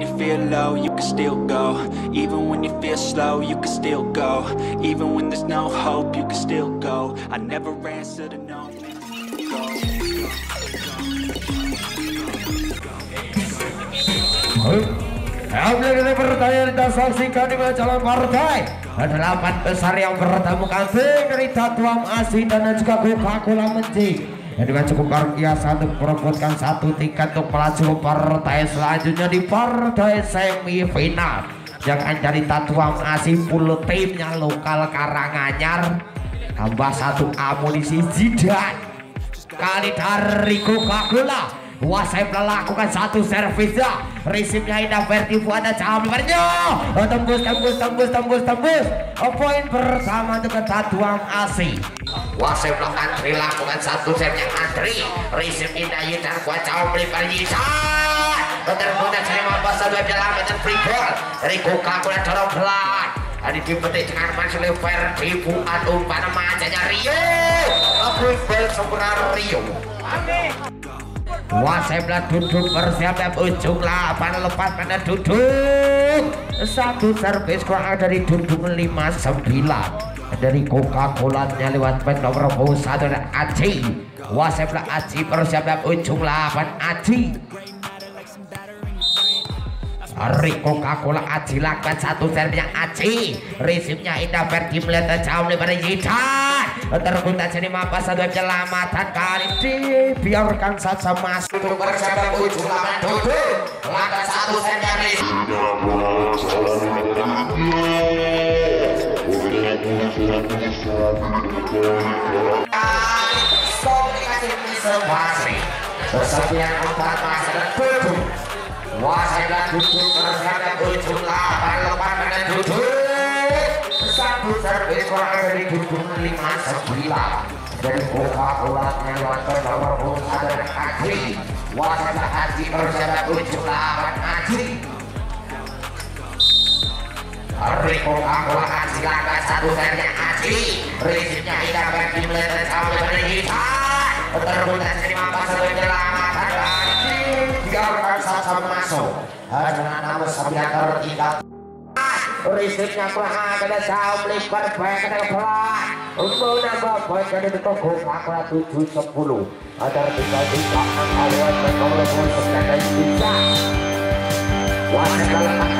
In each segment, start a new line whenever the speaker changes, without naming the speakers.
you feel low, you can still go. Even when you feel slow, you can still go. Even when there's no hope, you can still go. I never answer to no.
Ini pertanyaan kita saksikan di calon partai. Delapan besar yang bertemu kambing dari Tatuam Asi dan juga Coca-Cola dengan cukup luar biasa untuk merebutkan satu tiket untuk melaju partai selanjutnya di partai semifinal. Yang akan jadi Tatuam Asi full timnya lokal Karanganyar. Tambah satu amunisi Zidan kali dari Coca-Cola. Wasai melakukan satu servis ya Resipnya Indah Vertifu ada caham lebarnya Tembus, tembus, tembus, tembus, tembus. Poin bersama dengan Tatuang Asi Wasai melakukan melakukan satu set yang antri. Resip Indah Yidar buat caham lebar Yidar Terbuka terima bahasa dua dalam dan free ball Dari Coca-Cola dorong pelan Adi dipetik dengan Mansuli Vertifu Adu pada majanya Rio. Free ball sempurna Rio. Amin Waseblah duduk bersiap ujung lapan lepas pada duduk? Satu servis kurang dari duduk lima sembilan dari Coca-Cola nya lewat pen nomor satu dan Aji. Waseblah Aji bersiap ujung lapan Aji. Hari Coca-Cola Aji lakukan satu servis yang Aji. Resipnya Indah Verdi melihat jauh lebar Jitan terbuka jadi mampas satu penyelamatan kali ini. Biarkan saja masuk bersama ujung lapan duduk langkah satu sendiri Persepian empat masa duduk Wasit duduk bersama ujung lapan lepas pada duduk satu servis kurang dari duduk lima sembilan dari Coca-Cola melewatkan nomor pulsa dan Haji wasit Haji bersama ujung lawan Haji Coca-Cola Haji langkah satu kita Terbuka terima pasal penyelamatan Biarkan saja masuk nama Risiknya kurang baik ada pelan Untuk nambah baik toko Makna 7 10 Agar tinggal tiga angka lewat Berkaulah pun sekian dan bisa dalam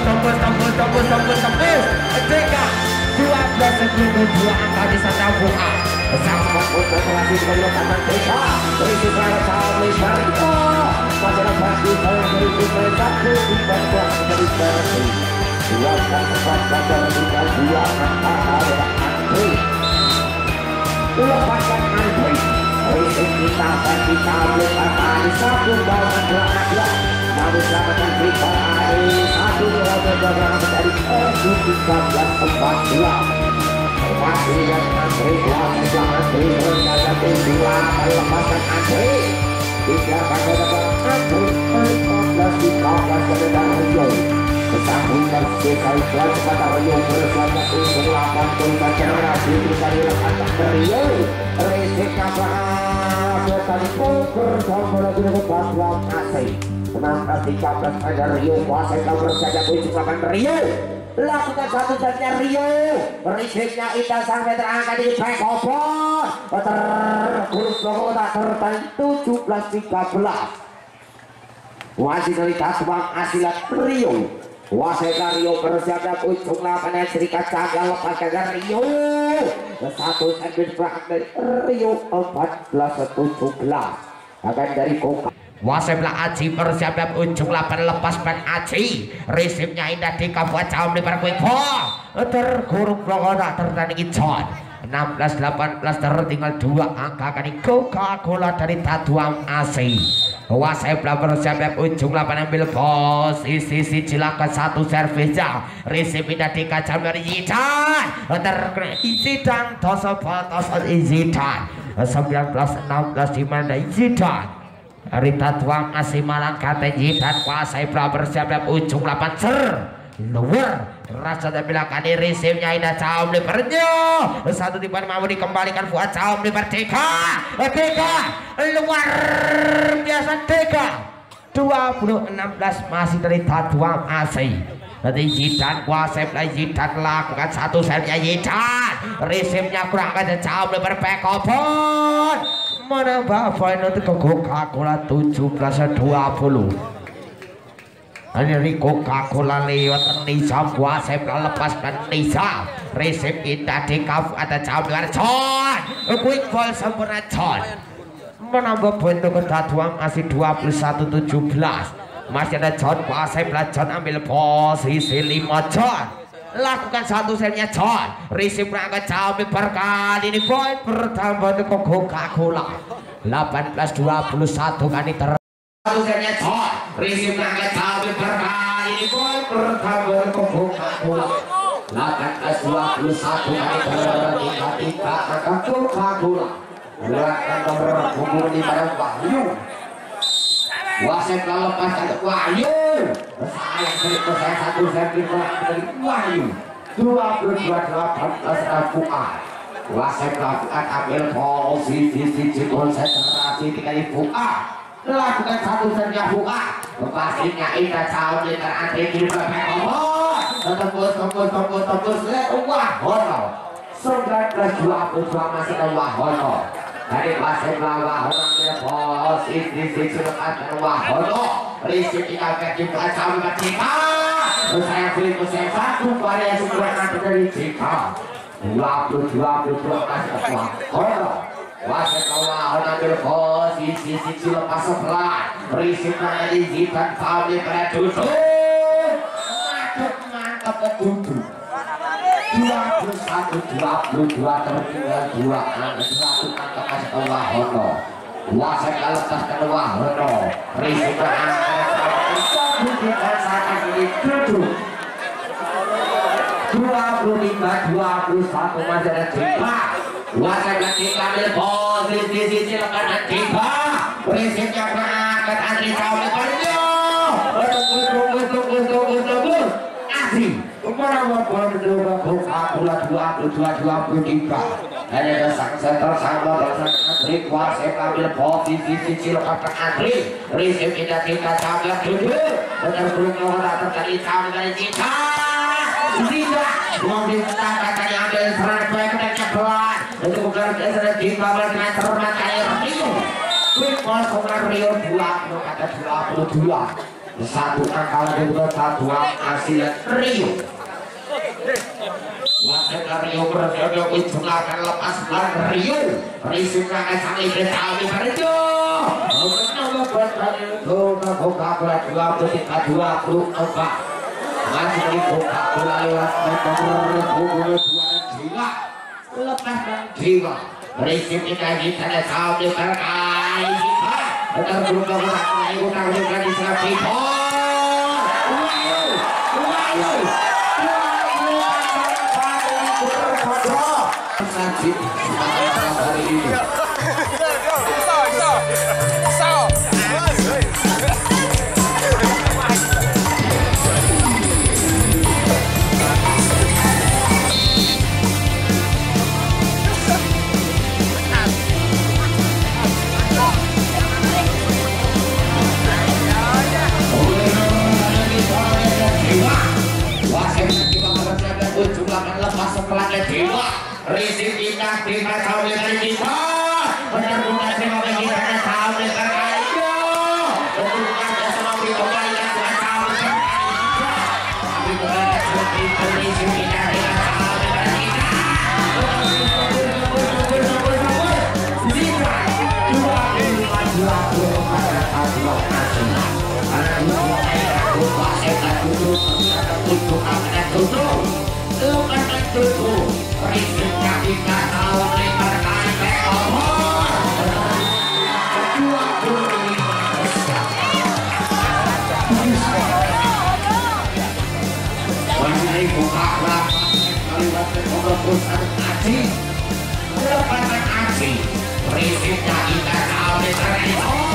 Tembus, tembus, tembus, tembus, tembus, tembus Merdeka 12 dua angka di sana buka Sama untuk melihat merdeka Risip yang jauh di merdeka Masalah pasti saya berikut satu di bawah dari versi Silakan cepat baca tinggal dua kata adalah antri Lepaskan antri Risik kita dan kita lupakan Satu bawa dua ada Namun selamatkan kita hari Satu menjadi Tujuh tiga belas empat dua Masih yang antri Dua tiga antri Berjaga dua Lepaskan antri Tiga pada dapat antri Empat belas tiga belas Sedang hijau Kesambung dan sekali pelan kepada Rio bersama untuk lapan tulisan generasi bisa dilakukan Rio Risik apa Sekali pun bersama lagi dengan Baswam Asai 16-13 pada Rio kuasai kau bersaja kunci lapan Rio lakukan satu saja Rio Risiknya Ida sampai terangkat di back over terkurus logo tak tertentu 17-13 Wasit dari Tasbang Asilat Rio Waseda Rio bersiap ujung lapangan Serikat Cagal lepaskan Rio satu belakang dari Rio 14 17 akan dari Koka. Waseblah Aji bersiap ujung lapan lepas ban Aji. Resipnya indah di kabuat jauh di perkuih Tergurung blokona tertandingi John 16-18 tertinggal dua angka kali Coca-Cola dari Tatuang Asi Wasai Blaber siap ujung lapangan ambil posisi si cilakan satu servisnya. Risi pindah di kaca dari Zidan terkena Zidan toso toso Zidan 19-16 di mana Zidan Rita tuang masih malang kata Zidan kuasai Blaber siap ujung lapan ser luar rasa dan belakang ini resimnya Ina Caum Lipernya satu tiba mau dikembalikan buat Caum Liper Tiga. Tiga luar biasa Tiga. 2016 masih dari Tatuang masih. Nanti Zidan kuasai play Zidan lakukan satu setnya Zidan resimnya kurang aja Caum Liper Pekopon menambah poin untuk Coca-Cola 17 20 ini Rico Coca-Cola lewat Nisa kuasa lepas dan Nisa resep indah di kafu ada dengan Con quick ball sempurna Con menambah poin untuk kedatuan masih 21-17 masih ada John kuasa John ambil posisi 5 John. Lakukan satu setnya John. Resep berangkat jauh berkali ini poin pertama untuk Coca-Cola. 18-21 kali ter satu John resep berangkat jauh berkali ini poin pertama untuk Coca-Cola 18-21 kali tertiga tiga akan Coca-Cola gerakan nomor punggung lima dan Wahyu wasit lepas dari Wahyu. Sayang berikut saya satu senti dari Wahyu. 22 18 Fuad wasit lakukan ambil posisi sisi konsentrasi kali Fuad lakukan satu senti Fuad pastinya Indah Caun di di belakang tembus tembus tembus tembus wah hono. 19 22 masih ada Wahono dari ambil posisi sisi lepas dari Wahono Risik tinggalkan di belakang ketika saya beli satu variasi berangkat dari Cika 22 22 masih ada Wahono Wasit Wahono ambil posisi sisi lepas sebelah Risik dari Zitan Fahmi pada duduk mantap mantap duduk 21 22 tertinggal 2 angka 1 angka ke Wahono Wasit lepas ke angka satu kita saat ini tujuh 25 21 masih ada tiga Wasit lagi ambil posisi sisi lepas dan tiga Risiko angkat Andri Sauli Perjo Tunggu tunggu tunggu tunggu tunggu Asih Berapa poin kedua Coca-Cola 22 23 Ada dasar center sama dasar antri kuasa ambil posisi sisi lepas ke antri Risip tidak kita sambil kita Tidak diminta 2,22 satu angka lagi berapa dua hasil Rio wasit Rio berjodoh ujung lepas dan Rio Risuka esang iblis alami berjo Nomor bertanya itu membuka bola 23 24 masih dibuka bola lewat nomor 22 jiwa lepas dan jiwa Risik kita kita sambil berkait jiwa Benar berubah utang naik Semangat hari ini lepas setelahnya dewa tinggal kawin dari kita. Benar bukan sama Terima kasih. kita tahu kita tahu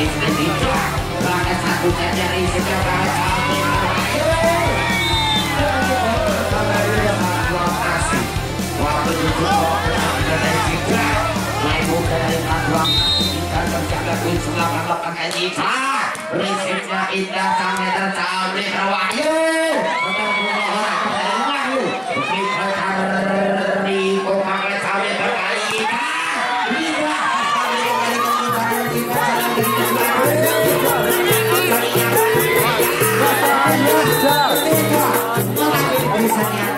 itu Prinsipnya indah sampai tercapai terwahyu Bisa